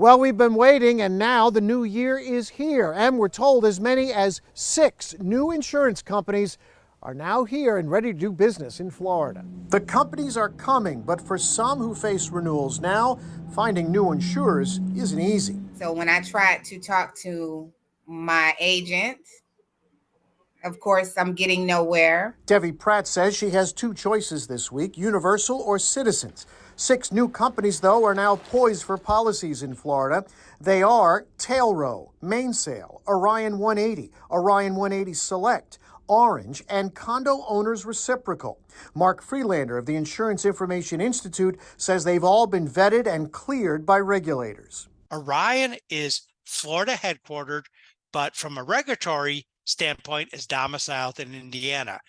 Well, we've been waiting, and now the new year is here. And we're told as many as six new insurance companies are now here and ready to do business in Florida. The companies are coming, but for some who face renewals now, finding new insurers isn't easy. So when I tried to talk to my agent, of course, I'm getting nowhere. Debbie Pratt says she has two choices this week Universal or Citizens. Six new companies, though, are now poised for policies in Florida. They are Tailrow, Mainsail, Orion 180, Orion 180 Select, Orange, and Condo Owners Reciprocal. Mark Friedlander of the Insurance Information Institute says they've all been vetted and cleared by regulators. Orion is Florida headquartered, but from a regulatory standpoint, is domiciled in Indiana.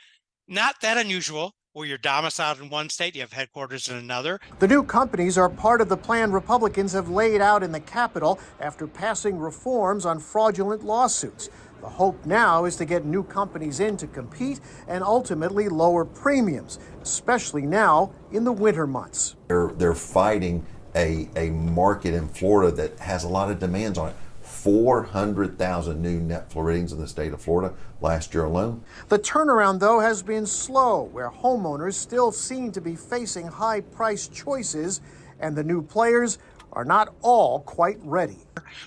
Not that unusual where you're domiciled in one state, you have headquarters in another. The new companies are part of the plan Republicans have laid out in the Capitol after passing reforms on fraudulent lawsuits. The hope now is to get new companies in to compete and ultimately lower premiums, especially now in the winter months. They're, they're fighting a, a market in Florida that has a lot of demands on it. 400,000 new net Floridians in the state of Florida last year alone. The turnaround, though, has been slow, where homeowners still seem to be facing high price choices, and the new players are not all quite ready.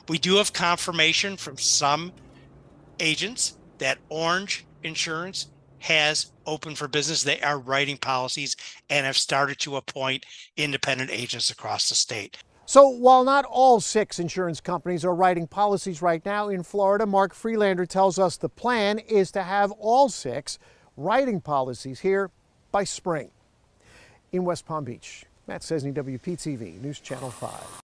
We do have confirmation from some agents that Orange Insurance has opened for business. They are writing policies and have started to appoint independent agents across the state. So, while not all six insurance companies are writing policies right now in Florida, Mark Friedlander tells us the plan is to have all six writing policies here by spring. In West Palm Beach, Matt Sczesny, WPTV, News Channel 5.